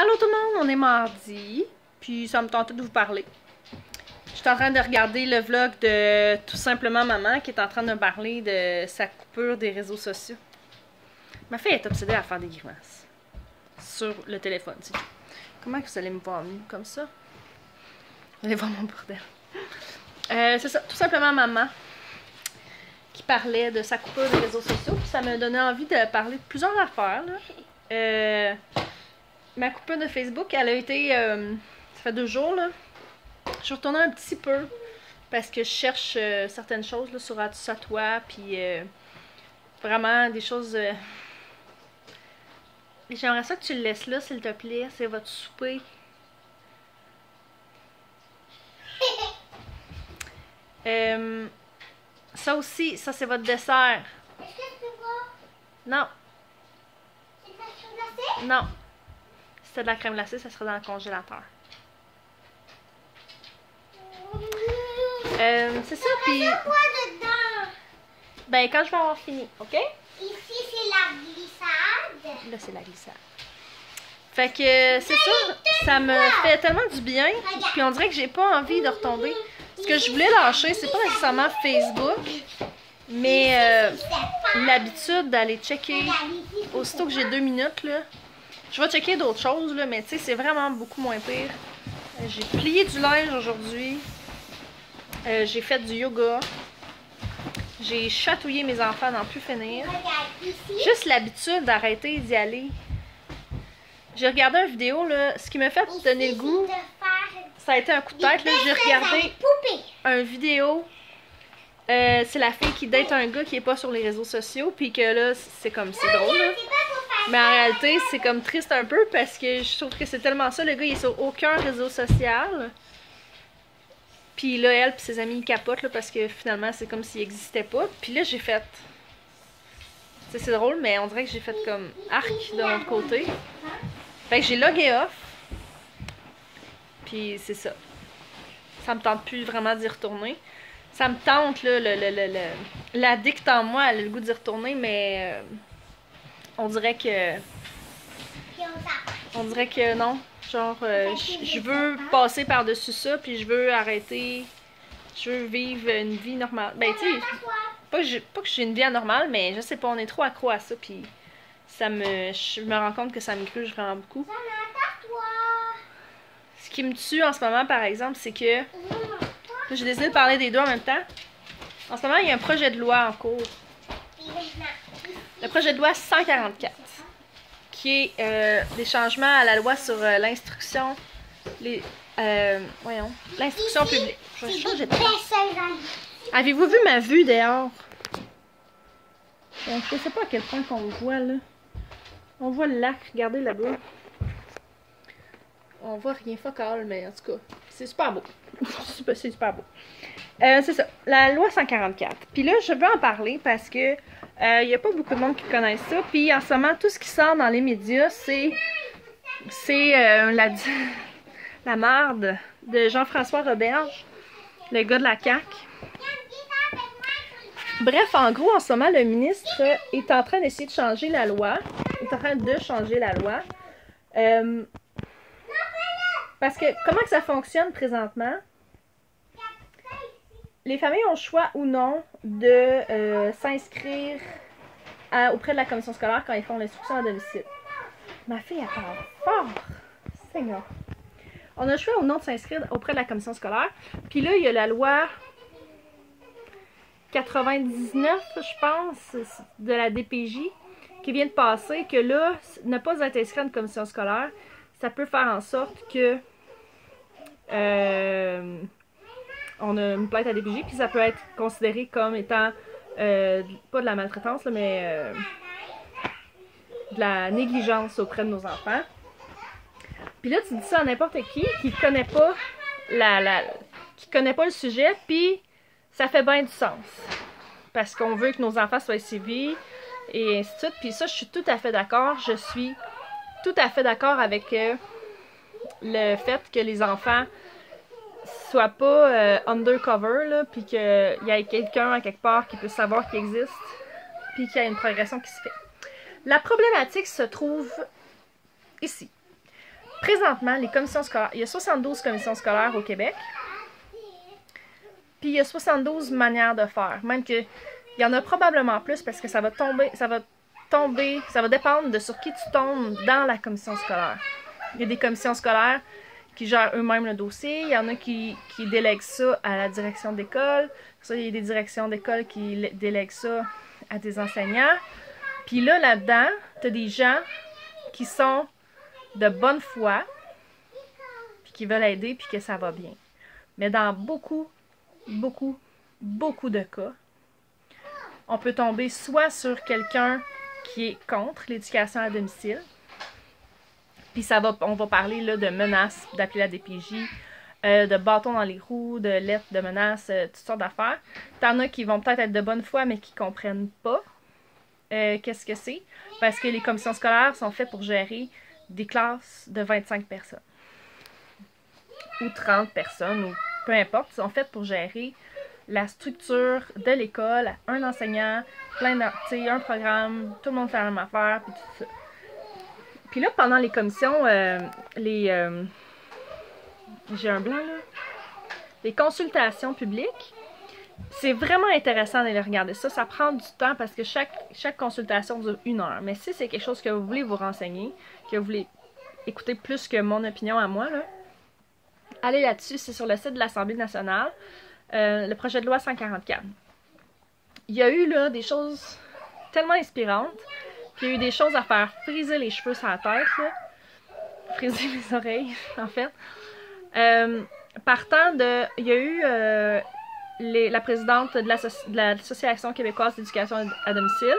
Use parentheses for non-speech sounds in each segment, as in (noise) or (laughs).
Allô tout le monde, on est mardi, puis ça me tentait de vous parler. Je suis en train de regarder le vlog de tout simplement maman qui est en train de me parler de sa coupure des réseaux sociaux. Ma fille est obsédée à faire des grimaces sur le téléphone. Comment vous allez me voir comme ça? Allez voir mon bordel. Euh, c'est ça, tout simplement maman qui parlait de sa coupure des réseaux sociaux. Puis ça m'a donné envie de parler de plusieurs affaires. Là. Euh, ma coupure de Facebook, elle a été. euh, ça fait deux jours là. Je suis retournée un petit peu parce que je cherche euh, certaines choses là, sur Atusatwa, puis euh, vraiment des choses. J'aimerais ça que tu le laisses là, s'il te plaît. C'est votre souper. (laughs) Ça aussi, ça c'est votre dessert. Est-ce que peux voir Non, C'est crème glacée non. Si c'était de la crème glacée, ça serait dans le congélateur. Euh, c'est ça, puis C'est quoi dedans? Ben quand je vais avoir fini, ok? Ici, c'est la glissade. Là, c'est la glissade. Fait que c'est ça, ça me fait tellement du bien, puis on dirait que j'ai pas envie de retomber. Ce que je voulais lâcher, c'est pas nécessairement Facebook, mais euh, l'habitude d'aller checker aussitôt que j'ai deux minutes, là. Je vais checker d'autres choses, là, mais tu sais, c'est vraiment beaucoup moins pire. Euh, J'ai plié du linge aujourd'hui. Euh, j'ai fait du yoga. J'ai chatouillé mes enfants d'en plus finir. Juste l'habitude d'arrêter d'y aller. J'ai regardé une vidéo, là. Ce qui m'a fait donner le goût, ça a été un coup de tête, là. J'ai regardé une vidéo. Euh, c'est la fille qui date un gars qui est pas sur les réseaux sociaux, puis que là, c'est comme, c'est drôle, là. Mais en réalité, c'est comme triste un peu parce que je trouve que c'est tellement ça. Le gars, il est sur aucun réseau social. Puis là, elle puis ses amis, ils capotent là, parce que finalement, c'est comme s'il n'existait pas. Puis là, j'ai fait. C'est drôle, mais on dirait que j'ai fait comme arc de l'autre côté. Fait que j'ai logué off. Puis c'est ça. Ça me tente plus vraiment d'y retourner. Ça me tente, là, le, le, le, l'addict en moi, le goût d'y retourner, mais euh, on dirait que. On dirait que non. Genre, euh, je veux passer par-dessus ça, puis je veux arrêter. Je veux vivre une vie normale. Ben, tu sais, pas que j'ai pas que j'ai une vie anormale, mais je sais pas, on est trop accro à ça, puis ça me. Je me rends compte que ça me gruge vraiment beaucoup. Ce qui me tue en ce moment, par exemple, c'est que. J'ai décidé de parler des deux en même temps. En ce moment, il y a un projet de loi en cours. Le projet de loi 144, qui est euh, des changements à la loi sur euh, l'instruction. Les. euh, voyons. L'instruction publique. Je vais changer de Avez-vous vu ma vue dehors? Bon, je sais pas à quel point qu'on voit là. On voit le lac, regardez là-bas. On voit rien focal, mais en tout cas, c'est super beau. C'est (laughs) super- c'est super beau. Euh, c'est ça, la loi 144. Puis là, je veux en parler parce que il y a pas beaucoup de monde qui connaissent ça. Puis en ce moment, tout ce qui sort dans les médias, c'est c'est euh, la (laughs) la marde de Jean-François Roberge, le gars de la CAQ. Bref, en gros, en ce moment, le ministre est en train d'essayer de changer la loi. Il est en train de changer la loi. Euh, parce que comment que ça fonctionne présentement? Les familles ont le choix ou non de euh, s'inscrire auprès de la commission scolaire quand ils font l'instruction à domicile. Ma fille, elle parle fort. Seigneur. On a le choix ou non de s'inscrire auprès de la commission scolaire. Puis là, il y a la loi 99, je pense, de la DPJ qui vient de passer que là, ne pas être inscrit à une commission scolaire, ça peut faire en sorte que euh, on a une plainte à DPJ, puis ça peut être considéré comme étant euh, pas de la maltraitance, mais euh, de la négligence auprès de nos enfants. Puis là, tu dis ça à n'importe qui qui connaît pas la qui connaît pas le sujet, puis ça fait bien du sens. Parce qu'on veut que nos enfants soient suivis et ainsi de suite. Puis ça, je suis tout à fait d'accord. Je suis tout à fait d'accord avec euh, le fait que les enfants soient pas euh, undercover, puis qu'il y ait quelqu'un à quelque part qui peut savoir qu'il existe, puis qu'il y a une progression qui se fait. La problématique se trouve ici. présentement, les commissions scolaires, il y a 72 commissions scolaires au Québec. Puis il y a 72 manières de faire. Même que il y en a probablement plus parce que ça va tomber, ça va tomber, ça va dépendre de sur qui tu tombes dans la commission scolaire. Il y a des commissions scolaires qui gèrent eux-mêmes le dossier. Il y en a qui, qui délèguent ça à la direction d'école. Ça, il y a des directions d'école qui délèguent ça à des enseignants. Puis là, là-dedans, tu as des gens qui sont de bonne foi, puis qui veulent aider, puis que ça va bien. Mais dans beaucoup, beaucoup, beaucoup de cas, on peut tomber soit sur quelqu'un qui est contre l'éducation à domicile, puis ça va, on va parler de menaces, d'appeler la DPJ, euh, de bâtons dans les roues, de lettres de menaces, euh, toutes sortes d'affaires. T'en as qui vont peut-être être de bonne foi, mais qui comprennent pas euh, qu'est-ce que c'est, parce que les commissions scolaires sont faites pour gérer des classes de 25 personnes. Ou 30 personnes, ou peu importe, sont faites pour gérer la structure de l'école, un enseignant, plein un programme, tout le monde fait la même affaire, puis tout ça. Puis là, pendant les commissions, euh, les... euh, J'ai un blanc, là. Les consultations publiques, c'est vraiment intéressant d'aller regarder ça. Ça prend du temps parce que chaque, chaque consultation dure une heure. Mais si c'est quelque chose que vous voulez vous renseigner, que vous voulez écouter plus que mon opinion à moi, là, allez là-dessus. C'est sur le site de l'Assemblée nationale. Euh, le projet de loi 144. Il y a eu là des choses tellement inspirantes. Puis il y a eu des choses à faire friser les cheveux sur la tête, là. friser (laughs) les oreilles, en fait. Euh, partant de. Il y a eu euh, la présidente de l'Asso- de l'Association québécoise d'éducation à domicile,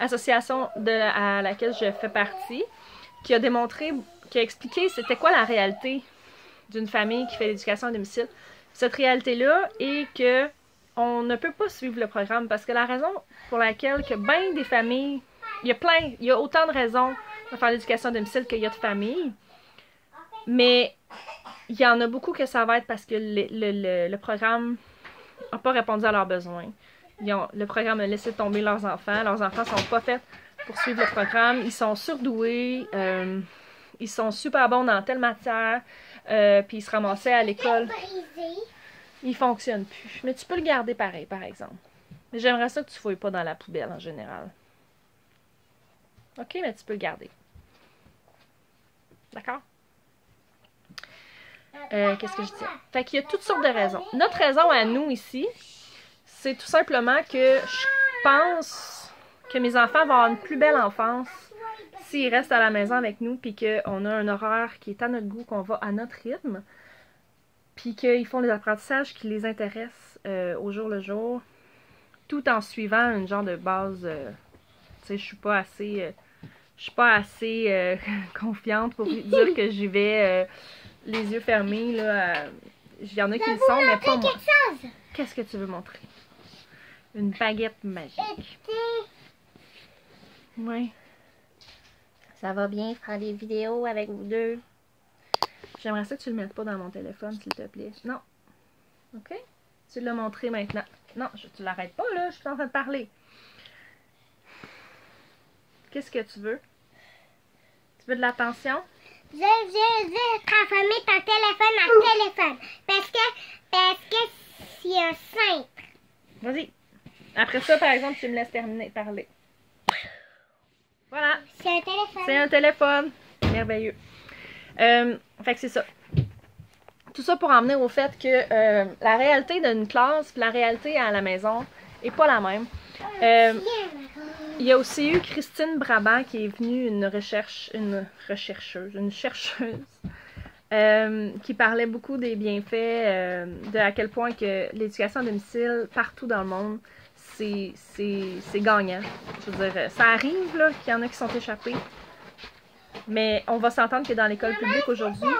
association à laquelle je fais partie, qui a démontré, qui a expliqué c'était quoi la réalité d'une famille qui fait l'éducation à domicile. Cette réalité-là est que on ne peut pas suivre le programme parce que la raison pour laquelle que bien des familles, il y a plein, il y a autant de raisons de faire l'éducation à domicile qu'il y a de familles, mais il y en a beaucoup que ça va être parce que le, programme n'a pas répondu à leurs besoins. Ils le programme a laissé tomber leurs enfants. Leurs enfants sont pas faits pour suivre le programme. Ils sont surdoués. euh, ils sont super bons dans telle matière. euh, puis ils se ramassaient à l'école. Brisé. Il fonctionne plus. Mais tu peux le garder pareil, par exemple. Mais j'aimerais ça que tu ne fouilles pas dans la poubelle en général. Ok, mais tu peux le garder. D'accord? Euh, Qu'est-ce que je dis? Fait qu'il y a toutes sortes de raisons. Notre raison à nous ici, c'est tout simplement que je pense que mes enfants vont avoir une plus belle enfance s'ils restent à la maison avec nous, puis qu'on a un horaire qui est à notre goût, qu'on va à notre rythme, puis qu'ils font des apprentissages qui les intéressent euh, au jour le jour, tout en suivant une genre de base. euh, tu sais, je suis pas assez. Je suis pas assez euh, (laughs) confiante pour dire que j'y vais euh, les yeux fermés. là. Il y en a qui le sont, mais pas moi. Qu'est-ce que tu veux montrer? Une baguette magique. Oui. Ça va bien faire des vidéos avec vous deux. J'aimerais ça que tu le mettes pas dans mon téléphone, s'il te plaît. Non. OK? Tu l'as montré maintenant. Non, je, tu l'arrêtes pas, là. Je suis en train de parler. Qu'est-ce que tu veux? Tu veux de l'attention? Je, je veux transformer ton téléphone en téléphone. Parce que, parce que c'est un simple. Vas-y. Après ça, par exemple, tu me laisses terminer de parler. Voilà. C'est un téléphone. C'est un téléphone. Merveilleux. Euh, fait que c'est ça. Tout ça pour en venir au fait que euh, la réalité d'une classe la réalité à la maison est pas la même. Euh, il y a aussi eu Christine Brabant qui est venue, une recherche, une rechercheuse, une chercheuse, euh, qui parlait beaucoup des bienfaits, euh, de à quel point que l'éducation à domicile partout dans le monde, c'est gagnant. Je veux dire, ça arrive là qu'il y en a qui sont échappés, mais on va s'entendre que dans l'école publique aujourd'hui,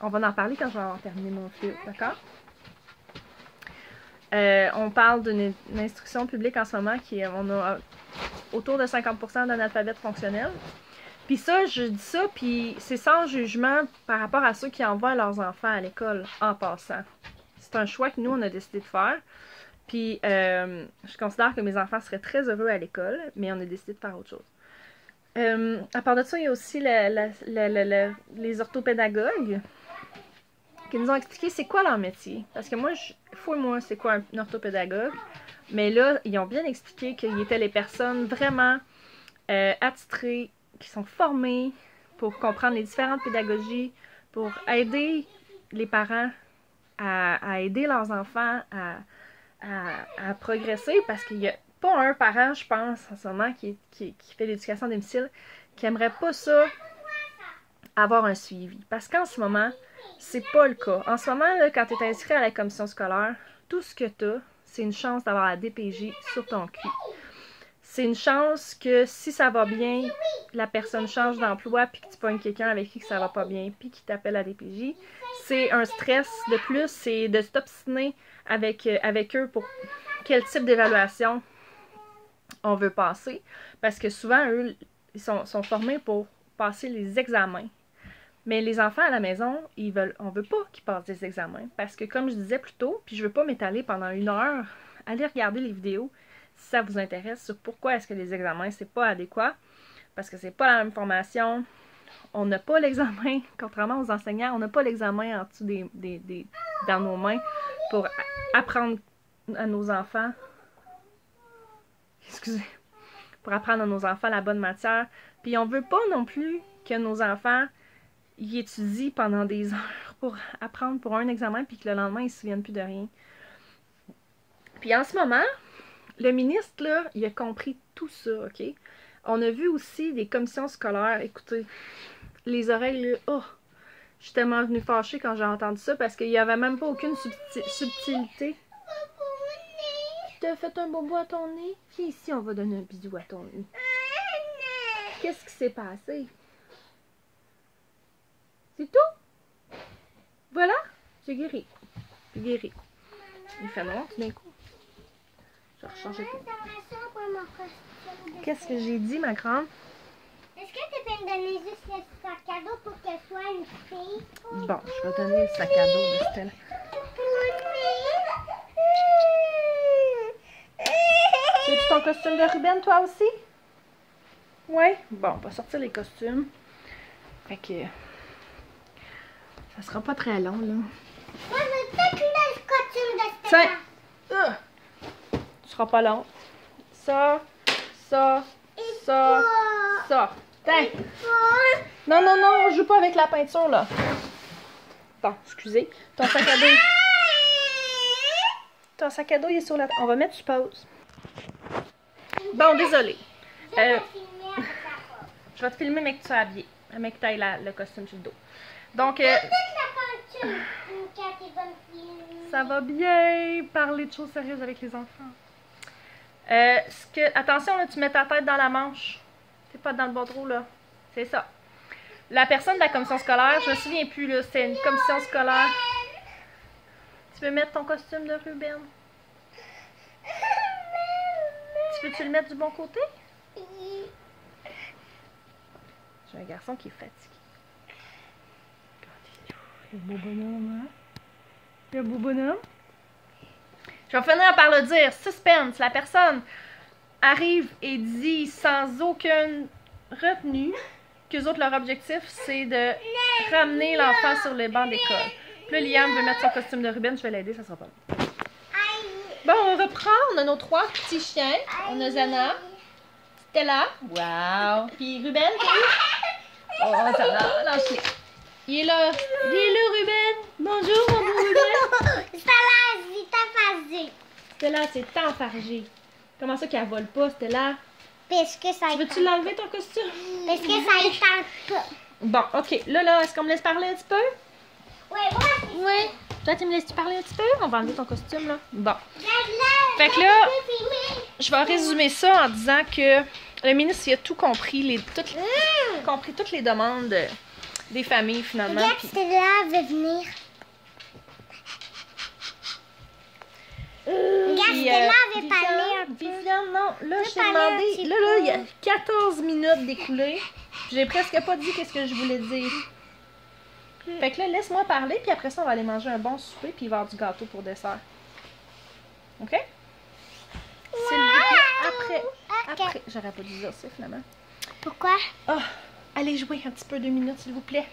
on va en parler quand je vais avoir terminé mon fil, d'accord? Euh, on parle d'une une instruction publique en ce moment qui est, on a euh, autour de 50% d'analphabètes fonctionnels. Puis ça, je dis ça, puis c'est sans jugement par rapport à ceux qui envoient leurs enfants à l'école en passant. C'est un choix que nous, on a décidé de faire. Puis euh, je considère que mes enfants seraient très heureux à l'école, mais on a décidé de faire autre chose. À part de ça, il y a aussi les orthopédagogues qui nous ont expliqué c'est quoi leur métier. Parce que moi, fouille-moi, c'est quoi un orthopédagogue? Mais là, ils ont bien expliqué qu'ils étaient les personnes vraiment euh, attitrées, qui sont formées pour comprendre les différentes pédagogies, pour aider les parents à, aider leurs enfants à, progresser. Parce qu'il n'y a pas un parent, je pense, en ce moment, qui, qui, qui fait l'éducation à domicile, qui aimerait pas ça avoir un suivi. Parce qu'en ce moment, c'est pas le cas. En ce moment, quand tu es inscrit à la commission scolaire, tout ce que tu as, c'est une chance d'avoir la DPJ sur ton cul. C'est une chance que si ça va bien, la personne change d'emploi, puis que tu pognes quelqu'un avec qui ça va pas bien, puis qui t'appelle à DPJ. C'est un stress de plus, c'est de s'obstiner avec, euh, avec eux pour quel type d'évaluation on veut passer. Parce que souvent, eux, ils sont formés pour passer les examens. Mais les enfants à la maison, ils veulent, on veut pas qu'ils passent des examens. Parce que comme je disais plus tôt, puis je veux pas m'étaler pendant une heure, (laughs) allez regarder les vidéos si ça vous intéresse sur pourquoi est-ce que les examens, c'est pas adéquat. Parce que c'est pas la même formation. On n'a pas l'examen, (laughs) contrairement aux enseignants, on n'a pas l'examen en dessous des, des, des- dans nos mains pour apprendre à nos enfants. Excusez. Pour apprendre à nos enfants la bonne matière. Puis on veut pas non plus que nos enfants ils étudient pendant des (laughs) heures pour apprendre pour un examen puis que le lendemain ils se souviennent plus de rien. Puis en ce moment, le ministre là, il a compris tout ça, OK? On a vu aussi des commissions scolaires, écoutez, les oreilles là, oh, je suis tellement venue fâchée quand j'ai entendu ça parce qu'il n'y avait même pas aucune subti- subtilité. T'as fait un bobo à ton nez? Viens ici, on va donner un bisou à ton nez. Qu'est-ce qui s'est passé? C'est tout? Voilà, j'ai guéri. J'ai guéri. Il fait noir tout d'un coup. Je vais rechanger tout. Qu'est-ce que j'ai dit, ma grande? Est-ce que tu peux me donner juste le sac à dos pour qu'elle soit une fille? Bon, je vais donner le sac à dos de Stella. Tu veux ton costume de Ruben, toi aussi? Ouais? Bon, on va sortir les costumes. Fait que. Ça sera pas très long, là. Moi, je veux tout le costume de Tiens! Euh. Ce sera pas long. Ça, ça, ça, ça. Tiens! Non, non, non, on joue pas avec la peinture, là. Bon, excusez. Ton sac à dos. Ton sac à dos, il est sur la... On va mettre sur pause. Bon, désolé. Euh, je vais te filmer, mais que tu sois habillé. Mais que tu ailles le costume sur le dos. Donc, euh, ça va bien parler de choses sérieuses avec les enfants. Euh, ce que, attention, là, tu mets ta tête dans la manche. T'es pas dans le bon trou, là. C'est ça. La personne de la commission scolaire, je me souviens plus, là, c'est une commission scolaire. Tu veux mettre ton costume de Ruben? Tu peux-tu le mettre du bon côté? J'ai un garçon qui est fatigué. Le beau bonhomme, hein? Le beau bonhomme? Je vais finir par le dire. Suspense. La personne arrive et dit sans aucune retenue qu'eux autres, leur objectif, c'est de ramener l'enfant sur les bancs d'école. Puis Liam veut mettre son costume de Ruben. Je vais l'aider, ça sera pas long. Bon, on reprend. On a nos trois petits chiens. On a Zana, Stella. Wow. Puis Ruben? Oh, Zana, lâche-les. Il est là. Il est là, Ruben. Bonjour, mon beau Ruben. Stella, à fazer. Stella, c'est enfargé. Comment ça qu'elle vole pas, Stella? Parce que ça Tu veux-tu l'enlever, ton costume? (laughs) Parce que ça tente pas. Bon, OK. Là, là, est-ce qu'on me laisse parler un petit peu? Ouais, moi, Oui. Toi, tu me laisses-tu parler un petit peu? On va enlever ton costume, là. Bon. Fait que là- je vais résumer ça en disant que le ministre il a tout compris, les, toutes, Hum. compris toutes les demandes des familles, finalement. Regarde, puis- Stella veut venir. Regarde, puis, Stella euh, un peu. Là, demandé. Là, là, il y a peu. 14 minutes d'écoulées. J'ai presque pas dit qu'est-ce que je voulais dire. Fait que là, laisse-moi parler, puis après ça, on va aller manger un bon souper, puis il va y avoir du gâteau pour dessert. OK? S'il vous plaît, après. Après. J'aurais pas dû dire ça, finalement. Pourquoi? Ah, allez jouer un petit peu, deux minutes, s'il vous plaît.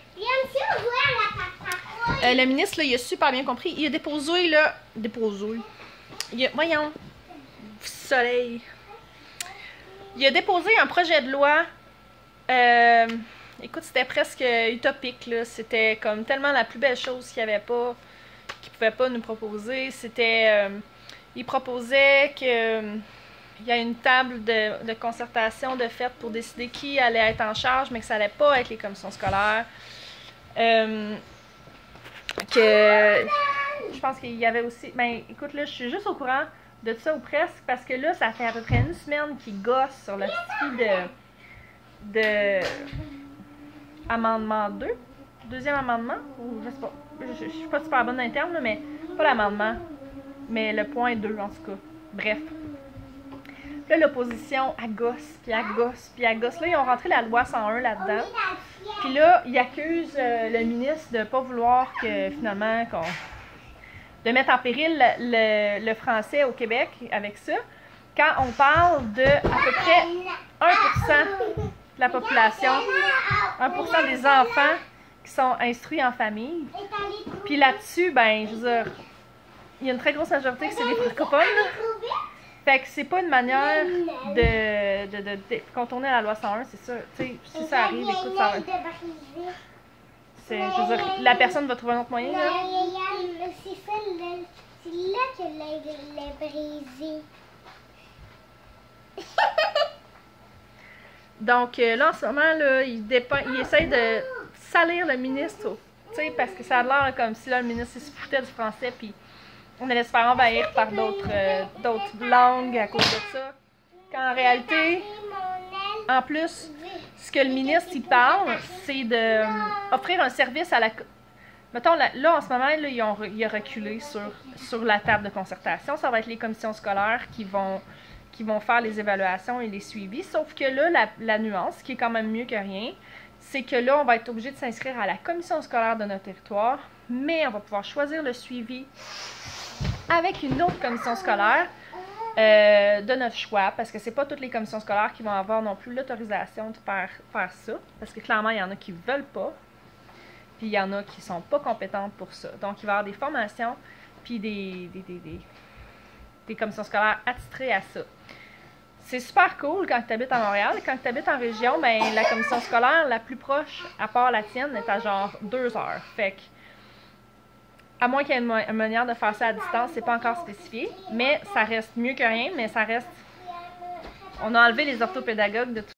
Euh, le ministre, là, il a super bien compris. Il a déposé, là. Déposé. Il a, voyons. Soleil. Il a déposé un projet de loi. euh, écoute, c'était presque utopique, là. C'était comme tellement la plus belle chose qu'il n'y avait pas, qu'il pouvait pas nous proposer. C'était. euh, il proposait que. Il y a une table de, concertation de fait pour décider qui allait être en charge, mais que ça allait pas être les commissions scolaires. Euh, que je pense qu'il y avait aussi. Ben, écoute, là, je suis juste au courant de ça ou presque parce que là, ça fait à peu près une semaine qu'il gosse sur le style de. de. amendement 2. Deuxième amendement, je sais pas. Suis pas super bonne là, mais pas l'amendement, mais le point 2 en tout cas. Bref. Là, l'opposition, à gosse, puis à gosse, puis à gosse. Là, ils ont rentré la loi 101 là-dedans. Puis là, ils accusent euh, le ministre de pas vouloir que finalement qu'on de mettre en péril le français au Québec avec ça. Quand on parle de à peu près 1% de la population, 1% des enfants qui sont instruits en famille. Puis là-dessus, ben, je veux dire, il y a une très grosse majorité que c'est des francophones. Fait que c'est pas une manière de, de, de- de contourner la loi 101, c'est ça. Tu sais, si ça arrive, écoute, ça va. c'est- Je veux dire, la personne va trouver un autre moyen, là. C'est ça, c'est là que l'a brisé. Donc euh, là, en ce moment, là, il, dépend, il essaie de salir le ministre, tu sais, parce que ça a l'air comme si là, le ministre il se foutait du français, puis on allait se faire envahir par d'autres euh, langues à cause de ça. Quand en réalité, en plus, ce que le ministre il parle, c'est de euh, un service à la. Mettons, là, en ce moment, ils ont, il a reculé sur, sur la table de concertation. Ça va être les commissions scolaires qui vont, qui vont faire les évaluations et les suivis. Sauf que là, la nuance, qui est quand même mieux que rien, c'est que là, on va être obligé de s'inscrire à la commission scolaire de notre territoire, mais on va pouvoir choisir le suivi avec une autre commission scolaire euh, de notre choix, parce que c'est pas toutes les commissions scolaires qui vont avoir non plus l'autorisation de faire, faire ça, parce que clairement, il y en a qui veulent pas, puis il y en a qui sont pas compétentes pour ça. Donc, il va y avoir des formations, puis des, des, des, des, commissions scolaires attitrées à ça. C'est super cool quand tu habites à Montréal. Quand tu habites en région, ben, la commission scolaire la plus proche, à part la tienne, est à genre deux heures. À moins qu'il y ait une, manière de faire ça à distance, c'est pas encore spécifié, mais ça reste mieux que rien, mais ça reste. On a enlevé les orthopédagogues de tout